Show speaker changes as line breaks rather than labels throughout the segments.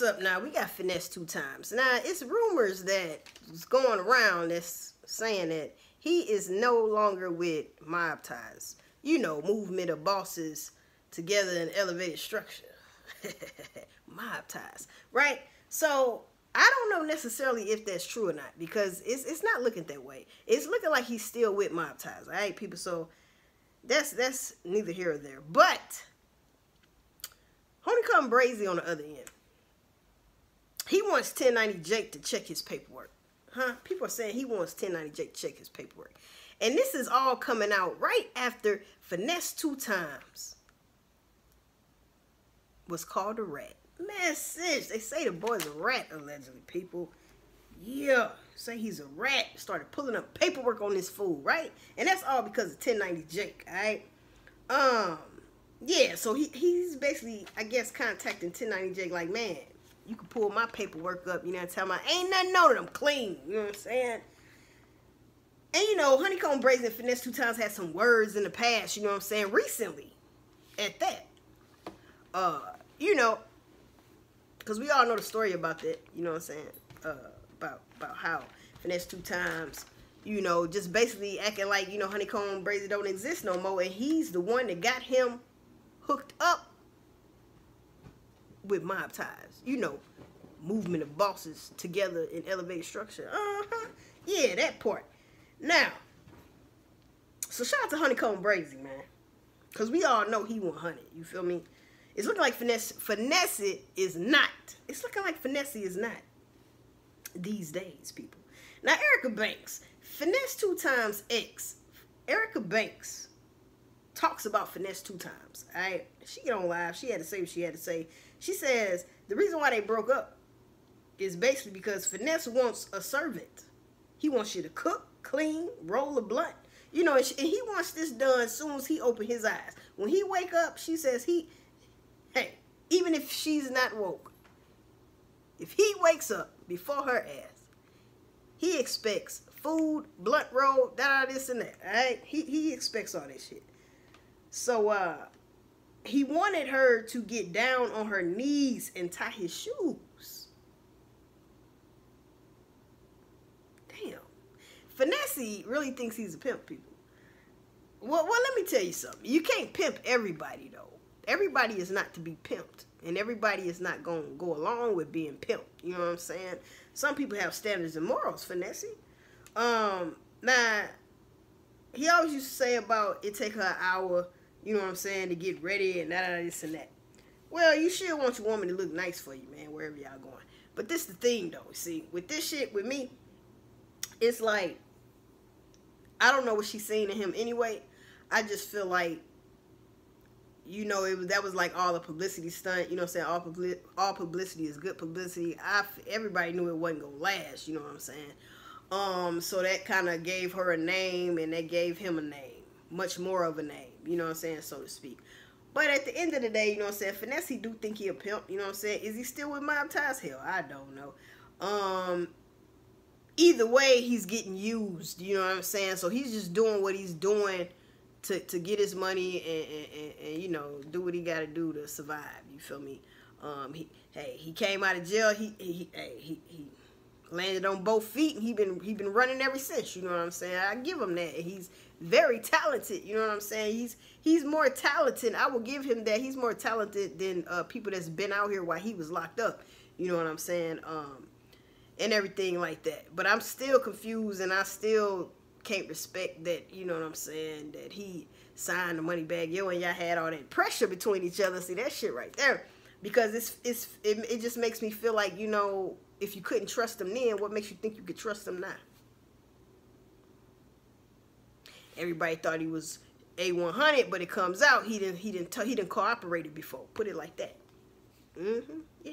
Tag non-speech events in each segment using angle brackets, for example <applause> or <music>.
what's up now? We got finesse two times. Now, it's rumors that is going around that's saying that he is no longer with mob ties. You know, movement of bosses together in elevated structure. <laughs> mob ties, right? So I don't know necessarily if that's true or not because it's it's not looking that way. It's looking like he's still with mob ties. All right, people. So that's that's neither here or there. But Honeykomb Brazy on the other end. He wants 1090 Jake to check his paperwork. Huh? People are saying he wants 1090 Jake to check his paperwork. And this is all coming out right after Finesse two times was called a rat. Message. They say the boy's a rat, allegedly, people. Yeah. Say he's a rat. Started pulling up paperwork on this fool, right? And that's all because of 1090 Jake, alright? Um, yeah, so he, he's basically, I guess, contacting 1090 Jake like, man, you can pull my paperwork up, you know, tell me, ain't nothing on it, I'm clean, you know what I'm saying? And, you know, Honeykomb Brazy and Finesse two times had some words in the past, you know what I'm saying, recently, at that. Uh, you know, because we all know the story about that, you know what I'm saying, uh, about, about how Finesse two times you know, just basically acting like, you know, Honeykomb Brazy don't exist no more. And he's the one that got him hooked up with mob ties. You know, movement of bosses together in elevated structure. Uh-huh. Yeah, that part. Now, so shout out to Honeykomb Brazy, man. Because we all know he want honey. You feel me? It's looking like Finesse, Finesse is not. It's looking like Finesse is not these days, people. Now, Erica Banks. Finesse two times X. Erica Banks talks about finesse two times. All right, she get on live. She had to say what she had to say. She says the reason why they broke up is basically because finesse wants a servant. He wants you to cook, clean, roll a blunt. You know, and, he wants this done as soon as he open his eyes. When he wake up, she says he, hey, even if she's not woke, if he wakes up before her ass, he expects food, blunt roll, da this and that. All right, he he expects all this shit. So uh he wanted her to get down on her knees and tie his shoes. Damn. Finesse really thinks he's a pimp, people. Well, well, let me tell you something. You can't pimp everybody, though. Everybody is not to be pimped. And everybody is not going to go along with being pimped. You know what I'm saying? Some people have standards and morals, Finesse. Um, now, he always used to say about it take her an hour you know what I'm saying, to get ready and that, this and that. Well, you should want your woman to look nice for you, man, wherever y'all going. But this the thing, though. See, with this shit, with me, it's like, I don't know what she's saying to him anyway. I just feel like, you know, it was that was like all the publicity stunt. You know, what I'm saying all publicity, all publicity is good publicity. I everybody knew it wasn't gonna last. You know what I'm saying? Um, so that kind of gave her a name, and that gave him a name, much more of a name you know what I'm saying, so to speak. But at the end of the day, you know what I'm saying, Finesse, he do think he a pimp, you know what I'm saying? Is he still with Mob Ties? Hell, I don't know. Um, either way, he's getting used, you know what I'm saying? So he's just doing what he's doing to, to get his money and, and, and, you know, do what he got to do to survive, you feel me? Um, he, hey, he came out of jail, he, he, hey, he, he landed on both feet and he been he been running ever since you know what i'm saying? I give him that he's very talented you know what i'm saying? He's he's more talented i will give him that he's more talented than uh, people that's been out here while he was locked up you know what i'm saying? Um and everything like that. But i'm still confused and i still can't respect that you know what i'm saying that he signed the Moneybagg Yo and y'all had all that pressure between each other. See that shit right there because it's it's it, it just makes me feel like you know if you couldn't trust them then, what makes you think you could trust them now? Everybody thought he was A100, but it comes out he didn't he didn't he didn't cooperate before. Put it like that. Mm-hmm. Yeah.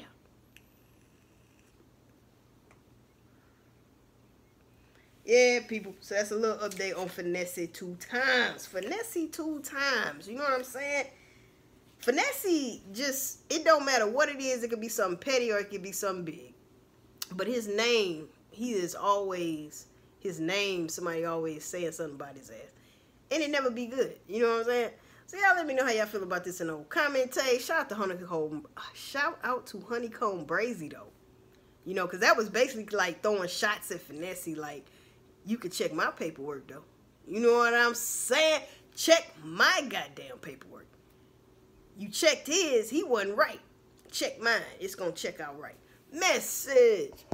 Yeah, people. So that's a little update on Finesse two times. Finesse two times. You know what I'm saying? Finesse just, it don't matter what it is. It could be something petty or it could be something big. But his name, he is always his name. Somebody always saying something about his ass, and it never be good. You know what I'm saying? So y'all let me know how y'all feel about this in the comment tag. Shout out to Honeykomb. Uh, shout out to Honeykomb Brazy though. You know, because that was basically like throwing shots at Finesse. Like, you could check my paperwork though. You know what I'm saying? Check my goddamn paperwork. You checked his, he wasn't right. Check mine. It's gonna check out right. Message.